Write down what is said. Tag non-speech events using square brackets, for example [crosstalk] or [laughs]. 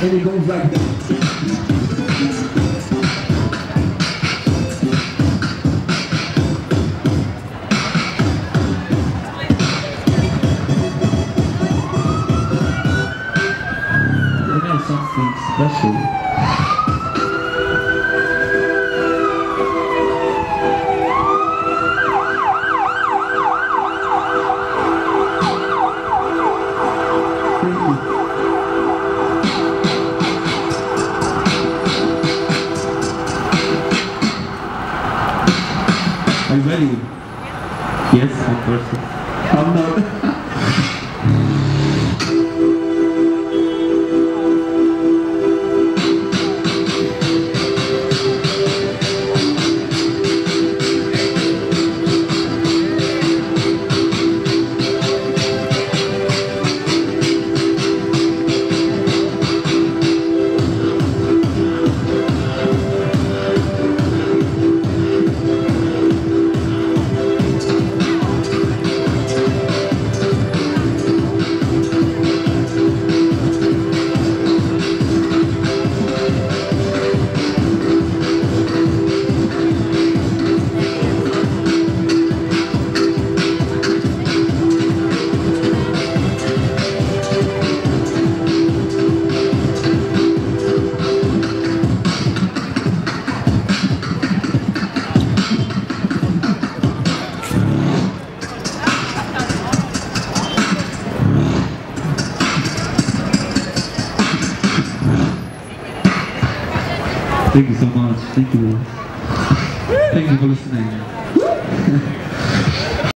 and it goes like that. special. Thank you. Ready. Yes, of course. I'm not. [laughs] Thank you so much. Thank you. Thank you for listening. [laughs]